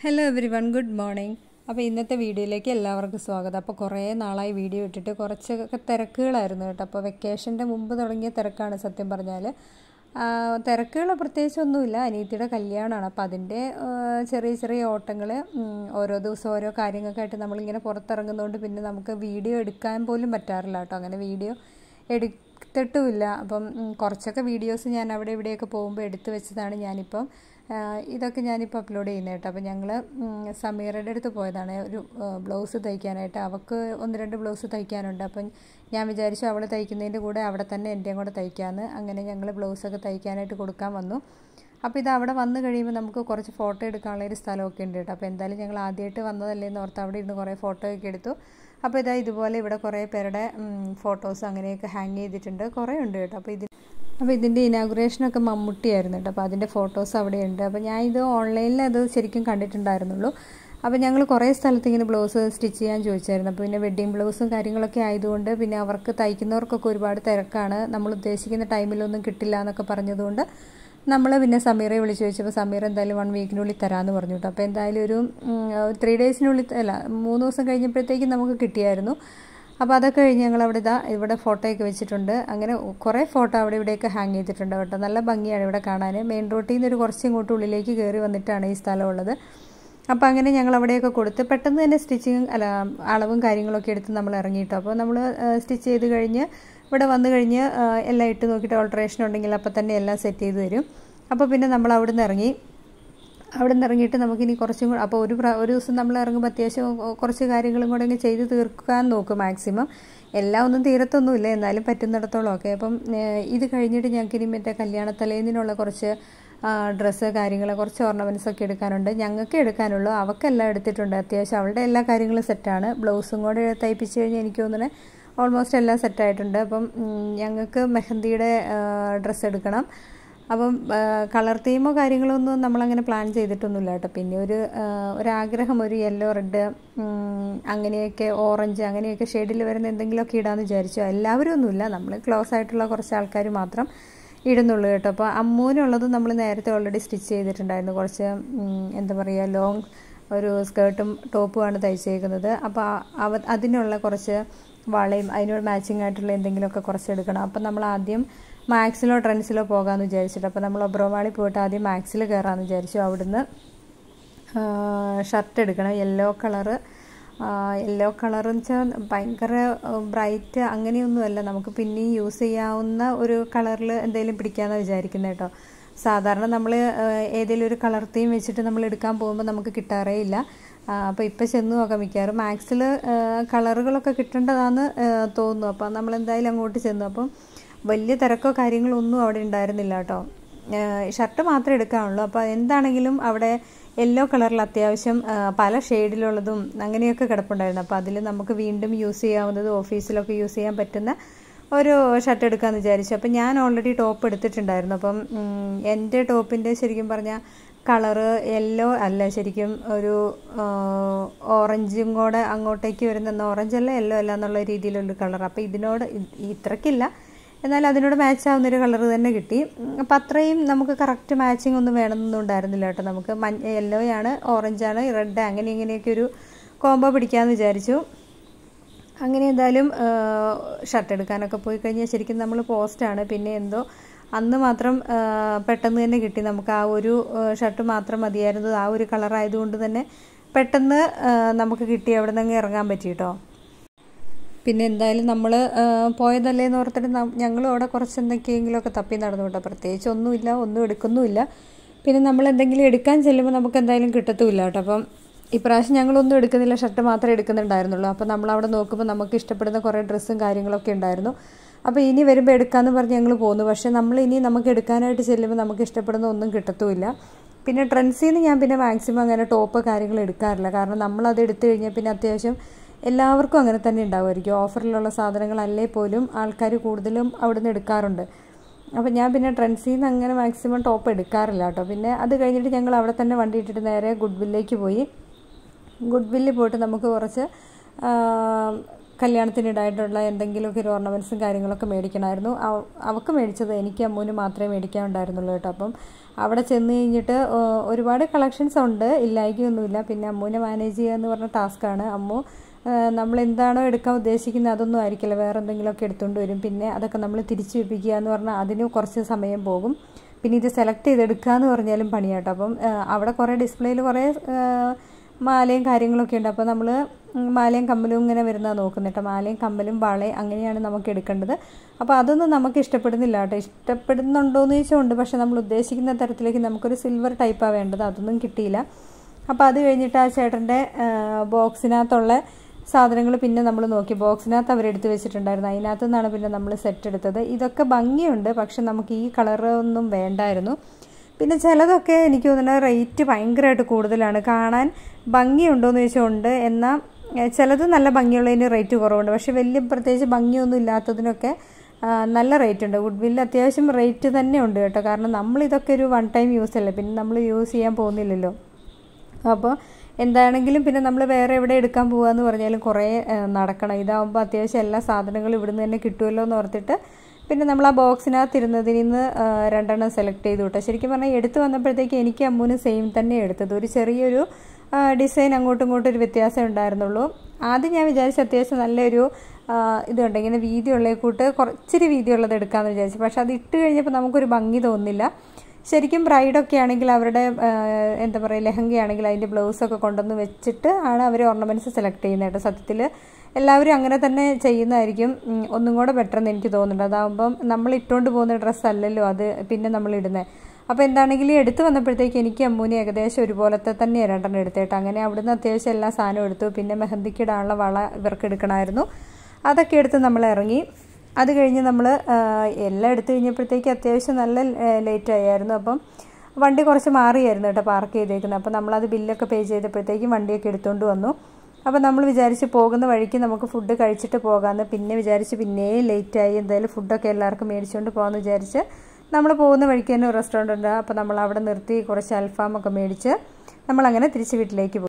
Hello everyone good morning അപ്പോൾ ഇന്നത്തെ വീഡിയോയിലേക്ക് എല്ലാവർക്കും സ്വാഗതം. അപ്പോൾ കുറേ നാളായി വീഡിയോ ഇട്ടിട്ട് കുറച്ചൊക്കെ തിരക്കുകളായിരുന്നു കേട്ടോ. അപ്പോൾ വെക്കേഷന്റെ മുമ്പ് തുടങ്ങിയ തിരക്കാണ് സത്യം പറഞ്ഞാൽ തിരക്കുകൾ പ്രത്യേകിച്ചൊന്നുമില്ല അനീത്തിയുടെ കല്യാണമാണ്. അപ്പോൾ അതിന്റെ ചെറിയ ചെറിയ ഓട്ടങ്ങൾ ഓരോ ദിവസം ഓരോ കാര്യങ്ങൾക്കായിട്ട് നമ്മളിങ്ങനെ പുറത്തിറങ്ങുന്നതുകൊണ്ട് പിന്നെ നമുക്ക് വീഡിയോ എടുക്കാൻ പോലും പറ്റാറില്ല കേട്ടോ. അങ്ങനെ വീഡിയോ എടുത്തിട്ടുമില്ല അപ്പം കുറച്ചൊക്കെ വീഡിയോസ് ഞാൻ അവിടെ ഇവിടെയൊക്കെ പോകുമ്പോൾ എടുത്തു വെച്ചതാണ് ഞാനിപ്പം. ഇതൊക്കെ ഞാനിപ്പോൾ അപ്ലോഡ് ചെയ്യുന്നത് കേട്ടോ. അപ്പോൾ ഞങ്ങൾ സമീറയുടെ അടുത്ത് പോയതാണ്. ഒരു ബ്ലൗസ് തയ്ക്കാനായിട്ട്. അവൾക്ക് ഒന്ന് രണ്ട് ബ്ലൗസ് തയ്ക്കാനുണ്ട്. അപ്പം ഞാൻ വിചാരിച്ചു അവൾ തയ്ക്കുന്നതിന്റെ കൂടെ അവിടെ തന്നെ എന്റെയും കൂടെ തയ്ക്കാമെന്ന് അങ്ങനെ ഞങ്ങൾ ബ്ലൗസൊക്കെ തയ്ക്കാനായിട്ട് കൊടുക്കാൻ വന്നു. അപ്പോൾ ഇത് അവിടെ വന്നു കഴിയുമ്പോൾ നമുക്ക് കുറച്ച് ഫോട്ടോ എടുക്കാനുള്ള ഒരു സ്ഥലമൊക്കെ ഉണ്ട് കേട്ടോ. അപ്പോൾ എന്തായാലും ഞങ്ങൾ ആദ്യമായിട്ട് വന്നതല്ലേ എന്ന് ഓർത്ത് അവിടെ ഇരുന്ന് കുറേ ഫോട്ടോയൊക്കെ എടുത്തു. അപ്പോൾ ഇതാ ഇതുപോലെ ഇവിടെ കുറേ പേരുടെ ഫോട്ടോസ് അങ്ങനെയൊക്കെ ഹാങ് ചെയ്തിട്ടുണ്ട്. കുറേ ഉണ്ട് കേട്ടോ. അപ്പോൾ ഇതിൽ അപ്പോൾ ഇതിന്റെ ഇനാഗുറേഷനൊക്കെ മമ്മൂട്ടിയായിരുന്നു കേട്ടോ. അപ്പോൾ അതിന്റെ ഫോട്ടോസ് അവിടെയുണ്ട് അപ്പോൾ ഞാൻ ഇത് ഓൺലൈനിൽ അത് ശരിക്കും കണ്ടിട്ടുണ്ടായിരുന്നുള്ളൂ. അപ്പോൾ ഞങ്ങൾ കുറേ സ്ഥലത്ത് ഇങ്ങനെ ബ്ലൗസ് സ്റ്റിച്ച് ചെയ്യാൻ ചോദിച്ചായിരുന്നു. അപ്പോൾ പിന്നെ വെഡ്ഡിങ് ബ്ലൗസും കാര്യങ്ങളൊക്കെ ആയതുകൊണ്ട് പിന്നെ അവർക്ക് തയ്ക്കുന്നവർക്കൊക്കെ ഒരുപാട് തിരക്കാണ്. നമ്മൾ ഉദ്ദേശിക്കുന്ന ടൈമിലൊന്നും കിട്ടില്ല എന്നൊക്കെ പറഞ്ഞതുകൊണ്ട് നമ്മൾ പിന്നെ സമീറെ വിളിച്ച് ചോദിച്ചപ്പോൾ സമീർ എന്തായാലും വൺ വീക്കിനുള്ളിൽ തരാമെന്ന് പറഞ്ഞു കേട്ടോ അപ്പോൾ എന്തായാലും ഒരു ത്രീ ഡേയ്സിനുള്ളിൽ അല്ല മൂന്ന് ദിവസം കഴിഞ്ഞപ്പോഴത്തേക്കും നമുക്ക് കിട്ടിയായിരുന്നു. അപ്പോൾ അതൊക്കെ കഴിഞ്ഞ് ഞങ്ങൾ അവിടെ ഇതാ ഇവിടെ ഫോട്ടോയൊക്കെ വെച്ചിട്ടുണ്ട്. അങ്ങനെ കുറേ ഫോട്ടോ അവിടെ ഇവിടെയൊക്കെ ഹാങ് ചെയ്തിട്ടുണ്ട് കേട്ടോ. നല്ല ഭംഗിയാണ് ഇവിടെ കാണാൻ മെയിൻ റോട്ടിൽ നിന്ന് ഒരു കുറച്ച് ഇങ്ങോട്ട് ഉള്ളിലേക്ക് കയറി വന്നിട്ടാണ് ഈ സ്ഥലമുള്ളത് അപ്പോൾ അങ്ങനെ ഞങ്ങൾ അവിടെയൊക്കെ കൊടുത്ത് പെട്ടെന്ന് തന്നെ സ്റ്റിച്ചിങ് അല്ല അളവും കാര്യങ്ങളൊക്കെ എടുത്ത് നമ്മൾ ഇറങ്ങിയിട്ടോ അപ്പോൾ നമ്മൾ സ്റ്റിച്ച് ചെയ്ത് കഴിഞ്ഞ് ഇവിടെ വന്നു കഴിഞ്ഞ് എല്ലാം ഇട്ട് നോക്കിയിട്ട് ഓൾട്രേഷൻ ഉണ്ടെങ്കിൽ അപ്പോൾ തന്നെ എല്ലാം സെറ്റ് ചെയ്ത് തരും. അപ്പോൾ പിന്നെ നമ്മൾ അവിടെ നിന്ന് ഇറങ്ങി. അവിടെ നിന്ന് ഇറങ്ങിയിട്ട് നമുക്കിനി കുറച്ചും കൂടെ അപ്പോൾ ഒരു ഒരു ദിവസം നമ്മൾ ഇറങ്ങുമ്പോൾ അത്യാവശ്യം കുറച്ച് കാര്യങ്ങളും കൂടെ ഇങ്ങനെ ചെയ്ത് തീർക്കാൻ നോക്കും മാക്സിമം. എല്ലാം ഒന്നും തീരത്തൊന്നുമില്ല എന്നാലും പറ്റുന്നിടത്തോളം ഒക്കെ അപ്പം ഇത് കഴിഞ്ഞിട്ട് ഞങ്ങൾക്ക് ഇനി മറ്റേ കല്യാണത്തലേന്നിനുള്ള കുറച്ച് ഡ്രസ്സ് കാര്യങ്ങൾ കുറച്ച് ഓർണമെന്റ്സ് ഒക്കെ എടുക്കാനുണ്ട്. ഞങ്ങൾക്ക് എടുക്കാനുള്ളൂ. അവക്കെല്ലാം എടുത്തിട്ടുണ്ട്. അത്യാവശ്യം അവളുടെ എല്ലാ കാര്യങ്ങളും സെറ്റാണ് ബ്ലൗസും കൂടെ തയ്പ്പിച്ച് കഴിഞ്ഞാൽ എനിക്ക് തോന്നുന്നത് ഓൾമോസ്റ്റ് എല്ലാം സെറ്റായിട്ടുണ്ട് അപ്പം ഞങ്ങൾക്ക് മെഹന്തിയുടെ ഡ്രസ്സ് എടുക്കണം. അപ്പം കളർ തീമോ കാര്യങ്ങളോ ഒന്നും നമ്മളങ്ങനെ പ്ലാൻ ചെയ്തിട്ടൊന്നുമില്ല കേട്ടോ. പിന്നെ ഒരു ഒരാഗ്രഹം ഒരു യെല്ലോ റെഡ് അങ്ങനെയൊക്കെ ഓറഞ്ച് അങ്ങനെയൊക്കെ ഷെയ്ഡിൽ വരുന്ന എന്തെങ്കിലുമൊക്കെ ഇടാമെന്ന് വിചാരിച്ചു. എല്ലാവരും ഒന്നുമില്ല. നമ്മൾ ക്ലോസ് ആയിട്ടുള്ള കുറച്ച് ആൾക്കാർ മാത്രം ഇടുന്നുള്ളൂ കേട്ടോ. അപ്പോൾ അമ്മൂനുള്ളത് നമ്മൾ നേരത്തെ ഓൾറെഡി സ്റ്റിച്ച് ചെയ്തിട്ടുണ്ടായിരുന്നു. കുറച്ച് എന്താ പറയുക ലോങ് ഒരു സ്കേർട്ടും ടോപ്പുമാണ് തയ്ച്ചേക്കുന്നത്. അപ്പോൾ അതിനുള്ള കുറച്ച് വളയും അതിനോട് മാച്ചിങ് ആയിട്ടുള്ള എന്തെങ്കിലുമൊക്കെ കുറച്ച് എടുക്കണം അപ്പം നമ്മൾ ആദ്യം മാക്സിലോ ട്രെൻസിലോ പോകാമെന്ന് വിചാരിച്ചിട്ട് അപ്പോൾ നമ്മൾ ഒബ്രോവാളി പോയിട്ട് ആദ്യം മാക്സിൽ കയറാമെന്ന് വിചാരിച്ചു. അവിടുന്ന് ഷർട്ട് എടുക്കണം യെല്ലോ കളറ് യെല്ലോ എന്ന് വെച്ചാൽ ഭയങ്കര ബ്രൈറ്റ് അങ്ങനെയൊന്നുമല്ല. നമുക്ക് പിന്നെയും യൂസ് ചെയ്യാവുന്ന ഒരു കളറിൽ എന്തെങ്കിലും പിടിക്കാമെന്ന് വിചാരിക്കുന്നത് കേട്ടോ. സാധാരണ നമ്മൾ ഏതെങ്കിലും ഒരു കളർ തീം വെച്ചിട്ട് നമ്മൾ എടുക്കാൻ പോകുമ്പോൾ നമുക്ക് കിട്ടാറേ ഇല്ല. അപ്പോൾ ഇപ്പോൾ ചെന്ന് നോക്കാം മിക്കവാറും. മാക്സിൽ കളറുകളൊക്കെ കിട്ടേണ്ടതാന്ന് തോന്നുന്നു. അപ്പോൾ നമ്മൾ എന്തായാലും അങ്ങോട്ട് ചെന്നു. അപ്പം വലിയ തിരക്കോ കാര്യങ്ങളോ ഒന്നും അവിടെ ഉണ്ടായിരുന്നില്ല കേട്ടോ. ഷർട്ട് മാത്രമേ എടുക്കാനുള്ളൂ. അപ്പോൾ എന്താണെങ്കിലും അവിടെ യെല്ലോ കളറിൽ അത്യാവശ്യം പല ഷെയ്ഡിലുള്ളതും അങ്ങനെയൊക്കെ കിടപ്പുണ്ടായിരുന്നു. അപ്പോൾ അതിൽ നമുക്ക് വീണ്ടും യൂസ് ചെയ്യാവുന്നത് ഓഫീസിലൊക്കെ യൂസ് ചെയ്യാൻ പറ്റുന്ന ഒരു ഷർട്ട് എടുക്കാമെന്ന് വിചാരിച്ചു. അപ്പം ഞാൻ ഓൾറെഡി ടോപ്പ് എടുത്തിട്ടുണ്ടായിരുന്നു. അപ്പം എന്റെ ടോപ്പിന്റെ ശരിക്കും പറഞ്ഞാൽ കളറ് യെല്ലോ അല്ല ശരിക്കും ഒരു ഓറഞ്ചും കൂടെ അങ്ങോട്ടേക്ക് വരുന്ന ഓറഞ്ച് അല്ല യെല്ലോ അല്ല എന്നുള്ള രീതിയിലുള്ളൊരു കളർ അപ്പോൾ ഇതിനോട് ഇത്രക്കില്ല. എന്നാൽ അതിനോട് മാച്ച് ആവുന്നൊരു കളർ തന്നെ കിട്ടി. അപ്പം അത്രയും നമുക്ക് കറക്റ്റ് മാച്ചിങ് ഒന്നും വേണമെന്നൊന്നും ഉണ്ടായിരുന്നില്ല കേട്ടോ. നമുക്ക് മഞ്ഞ യെല്ലോയാണ് ഓറഞ്ചാണ് റെഡ് അങ്ങനെ ഇങ്ങനെയൊക്കെ ഒരു കോംബോ പിടിക്കാമെന്ന് വിചാരിച്ചു. അങ്ങനെ എന്തായാലും ഷർട്ട് എടുക്കാനൊക്കെ പോയി കഴിഞ്ഞാൽ ശരിക്കും നമ്മൾ പോസ്റ്റാണ് പിന്നെ എന്തോ അന്ന് മാത്രം പെട്ടെന്ന് തന്നെ കിട്ടി. നമുക്ക് ആ ഒരു ഷർട്ട് മാത്രം മതിയായിരുന്നു. ആ ഒരു കളർ ആയതുകൊണ്ട് തന്നെ പെട്ടെന്ന് നമുക്ക് കിട്ടി. അവിടെ നിന്ന് ഇറങ്ങാൻ പറ്റി കേട്ടോ പിന്നെ എന്തായാലും നമ്മൾ പോയതല്ലേ എന്ന് ഓർത്തിട്ട് ഞങ്ങളും അവിടെ കുറച്ച് എന്തൊക്കെയെങ്കിലുമൊക്കെ തപ്പി നടന്നു കേട്ടോ പ്രത്യേകിച്ച് ഒന്നുമില്ല ഒന്നും എടുക്കുന്നുമില്ല. പിന്നെ നമ്മൾ എന്തെങ്കിലും എടുക്കാൻ ചെല്ലുമ്പോൾ നമുക്ക് എന്തായാലും കിട്ടത്തുമില്ല കേട്ടോ അപ്പം ഇപ്രാവശ്യം ഞങ്ങളൊന്നും എടുക്കുന്നില്ല. ഷർട്ട് മാത്രമേ എടുക്കുന്നുണ്ടായിരുന്നുള്ളൂ. അപ്പോൾ നമ്മൾ അവിടെ നോക്കുമ്പോൾ നമുക്ക് ഇഷ്ടപ്പെടുന്ന കുറേ ഡ്രസ്സും കാര്യങ്ങളൊക്കെ ഉണ്ടായിരുന്നു. അപ്പോൾ ഇനി വരുമ്പോൾ എടുക്കാമെന്ന് പറഞ്ഞ് ഞങ്ങൾ പോന്നു. പക്ഷേ നമ്മൾ ഇനി നമുക്ക് എടുക്കാനായിട്ട് ചെല്ലുമ്പോൾ നമുക്ക് ഇഷ്ടപ്പെടുന്ന ഒന്നും കിട്ടത്തുമില്ല. പിന്നെ ട്രെൻസിൽ നിന്ന് ഞാൻ പിന്നെ മാക്സിമം അങ്ങനെ ടോപ്പ് കാര്യങ്ങൾ എടുക്കാറില്ല. കാരണം നമ്മളത് എടുത്തു കഴിഞ്ഞാൽ പിന്നെ അത്യാവശ്യം എല്ലാവർക്കും അങ്ങനെ തന്നെ ഉണ്ടാവുമായിരിക്കും. ഓഫറിലുള്ള സാധനങ്ങളല്ലേ പോലും ആൾക്കാർ കൂടുതലും അവിടെ നിന്ന് എടുക്കാറുണ്ട്. അപ്പോൾ ഞാൻ പിന്നെ ട്രെൻസിൽ നിന്ന് അങ്ങനെ മാക്സിമം ടോപ്പ് എടുക്കാറില്ല കേട്ടോ. പിന്നെ അത് കഴിഞ്ഞിട്ട് ഞങ്ങൾ അവിടെ തന്നെ വണ്ടി ഇട്ടിട്ട് നേരെ ഗുഡ് വില്ലേക്ക് പോയി. ഗുഡ് വില്ലിൽ പോയിട്ട് നമുക്ക് കുറച്ച് കല്യാണത്തിനിടായിട്ടുള്ള എന്തെങ്കിലുമൊക്കെ ഒരു ഓർണമെന്റ്സും കാര്യങ്ങളൊക്കെ മേടിക്കണമായിരുന്നു. അവ- അവൾക്ക് മേടിച്ചത് എനിക്ക് അമ്മൂന് മാത്രമേ മേടിക്കാൻ ഉണ്ടായിരുന്നുള്ളൂ കേട്ടോ. അപ്പം അവിടെ ചെന്ന് കഴിഞ്ഞിട്ട് ഒരുപാട് കളക്ഷൻസ് ഉണ്ട്. ഇല്ലായ്ക്കൊന്നുമില്ല പിന്നെ അമ്മൂനെ മാനേജ് ചെയ്യുക എന്ന് പറഞ്ഞ ടാസ്ക്കാണ് അമ്മു നമ്മൾ എന്താണോ എടുക്കാൻ ഉദ്ദേശിക്കുന്നത് അതൊന്നും ആയിരിക്കില്ല. വേറെ എന്തെങ്കിലുമൊക്കെ എടുത്തുകൊണ്ട് വരും. പിന്നെ അതൊക്കെ നമ്മൾ തിരിച്ചു വെപ്പിക്കുക എന്ന് പറഞ്ഞാൽ അതിന് കുറച്ച് സമയം പോകും. പിന്നെ ഇത് സെലക്ട് ചെയ്തെടുക്കുക എന്ന് പറഞ്ഞാലും പണിയാട്ടോ. അപ്പം അവിടെ കുറേ ഡിസ്പ്ലേയിൽ കുറേ മാലയും കാര്യങ്ങളൊക്കെ ഉണ്ട്. അപ്പോൾ നമ്മൾ മാലയും കമ്മലും ഇങ്ങനെ വരുന്നത് നോക്കുന്നത് കേട്ടോ മാലയും കമ്മലും വളയും അങ്ങനെയാണ് നമുക്ക് എടുക്കേണ്ടത്. അപ്പോൾ അതൊന്നും നമുക്ക് ഇഷ്ടപ്പെടുന്നില്ല കേട്ടോ ഇഷ്ടപ്പെടുന്നുണ്ടോയെന്ന് ചോദിച്ചാൽ ഉണ്ട്. പക്ഷേ നമ്മൾ ഉദ്ദേശിക്കുന്ന തരത്തിലേക്ക് നമുക്കൊരു സിൽവർ ടൈപ്പാണ് വേണ്ടത്. അതൊന്നും കിട്ടിയില്ല. അപ്പോൾ അത് കഴിഞ്ഞിട്ട് ആ ചേട്ടന്റെ ബോക്സിനകത്തുള്ള സാധനങ്ങൾ പിന്നെ നമ്മൾ നോക്കി. ബോക്സിനകത്ത് അവരെടുത്ത് വെച്ചിട്ടുണ്ടായിരുന്നു. അതിനകത്ത് നിന്നാണ് പിന്നെ നമ്മൾ സെറ്റ് എടുത്തത്. ഇതൊക്കെ ഭംഗിയുണ്ട്. പക്ഷെ നമുക്ക് ഈ കളറൊന്നും വേണ്ടായിരുന്നു. പിന്നെ ചിലതൊക്കെ എനിക്ക് തോന്നുന്നത് റേറ്റ് ഭയങ്കരമായിട്ട് കൂടുതലാണ്. കാണാൻ ഭംഗിയുണ്ടോയെന്ന് ചോദിച്ചാൽ ഉണ്ട് എന്നാൽ ചിലത് നല്ല ഭംഗിയുള്ളതിന് റേറ്റ് കുറവുണ്ട്. പക്ഷെ വലിയ പ്രത്യേകിച്ച് ഭംഗിയൊന്നും ഇല്ലാത്തതിനൊക്കെ നല്ല റേറ്റ് ഉണ്ട് വുഡ്വില്ല് അത്യാവശ്യം റേറ്റ് തന്നെ ഉണ്ട് കേട്ടോ. കാരണം നമ്മളിതൊക്കെ ഒരു വൺ ടൈം യൂസ് അല്ലേ? പിന്നെ നമ്മൾ യൂസ് ചെയ്യാൻ പോകുന്നില്ലല്ലോ. അപ്പോൾ എന്താണെങ്കിലും പിന്നെ നമ്മൾ വേറെ എവിടെ എടുക്കാൻ പോകുക എന്ന് പറഞ്ഞാലും കുറേ നടക്കണം. ഇതാകുമ്പോൾ അത്യാവശ്യം എല്ലാ സാധനങ്ങളും ഇവിടുന്ന് തന്നെ കിട്ടുമല്ലോ എന്ന് ഓർത്തിട്ട് പിന്നെ നമ്മൾ ആ ബോക്സിനകത്ത് ഇരുന്നതിൽ നിന്ന് രണ്ടെണ്ണം സെലക്ട് ചെയ്തു കേട്ടോ ശരിക്കും പറഞ്ഞാൽ എടുത്തു വന്നപ്പോഴത്തേക്ക് എനിക്ക് അമ്മൂന് സെയിം തന്നെ എടുത്തത്. ഒരു ചെറിയൊരു ഡിസൈൻ അങ്ങോട്ടും ഇങ്ങോട്ടും ഒരു വ്യത്യാസം ഉണ്ടായിരുന്നുള്ളൂ. ആദ്യം ഞാൻ വിചാരിച്ചു അത്യാവശ്യം നല്ലൊരു ഇതുണ്ട്. ഇങ്ങനെ വീതിയുള്ള കൂട്ട് കുറച്ചിരി വീതിയുള്ളത് എടുക്കാമെന്ന് വിചാരിച്ചു. പക്ഷെ അത് ഇട്ട് കഴിഞ്ഞപ്പോൾ നമുക്കൊരു ഭംഗി തോന്നില്ല ശരിക്കും ബ്രൈഡൊക്കെ ആണെങ്കിൽ അവരുടെ എന്താ പറയുക ലെഹങ്കയാണെങ്കിൽ അതിന്റെ ബ്ലൗസൊക്കെ കൊണ്ടുവന്ന് വെച്ചിട്ട് ആണ് അവർ ഓർണമെന്റ്സ് സെലക്ട് ചെയ്യുന്നത് കേട്ടോ. സത്യത്തിൽ എല്ലാവരും അങ്ങനെ തന്നെ ചെയ്യുന്നതായിരിക്കും. ഒന്നും കൂടെ ബെറ്റർ എന്ന് എനിക്ക് തോന്നുന്നുണ്ട്. അതാകുമ്പം നമ്മൾ ഇട്ടുകൊണ്ട് പോകുന്ന ഡ്രസ്സ് അല്ലല്ലോ അത് പിന്നെ നമ്മൾ ഇടുന്നത് അപ്പോൾ എന്താണെങ്കിലും എടുത്തു വന്നപ്പോഴത്തേക്ക് എനിക്ക് അമ്മൂന് ഏകദേശം ഒരുപോലത്തെ തന്നെ രണ്ടെണ്ണം എടുത്തേട്ട്. അങ്ങനെ അവിടുന്ന് അത്യാവശ്യം എല്ലാ സാധനവും എടുത്തു. പിന്നെ മെഹന്തിക്ക് ഇടാനുള്ള വള ഇവർക്ക് എടുക്കണമായിരുന്നു. അതൊക്കെ എടുത്ത് നമ്മൾ ഇറങ്ങി. അത് കഴിഞ്ഞ് നമ്മൾ എല്ലാം എടുത്തു കഴിഞ്ഞപ്പോഴത്തേക്ക് അത്യാവശ്യം നല്ല ലേറ്റ് ആയിരുന്നു. അപ്പം വണ്ടി കുറച്ച് മാറിയായിരുന്നു കേട്ടോ പാർക്ക് ചെയ്തേക്കുന്നത് അപ്പോൾ നമ്മളത് ബില്ലൊക്കെ പേ ചെയ്തപ്പോഴത്തേക്കും വണ്ടിയൊക്കെ എടുത്തുകൊണ്ട് വന്നു. അപ്പോൾ നമ്മൾ വിചാരിച്ച് പോകുന്ന വഴിക്ക് നമുക്ക് ഫുഡ് കഴിച്ചിട്ട് പോകാമെന്ന് പിന്നെ വിചാരിച്ച് പിന്നെയും ലേറ്റായി എന്തായാലും ഫുഡൊക്കെ എല്ലാവർക്കും മേടിച്ചുകൊണ്ട് പോകാമെന്ന് വിചാരിച്ച് നമ്മൾ പോകുന്ന വഴിക്ക് തന്നെ ഒരു ഉണ്ട്. അപ്പോൾ നമ്മൾ അവിടെ നിർത്തി കുറച്ച് അൽഫാമൊക്കെ മേടിച്ച് നമ്മളങ്ങനെ തിരിച്ച് വീട്ടിലേക്ക് പോയി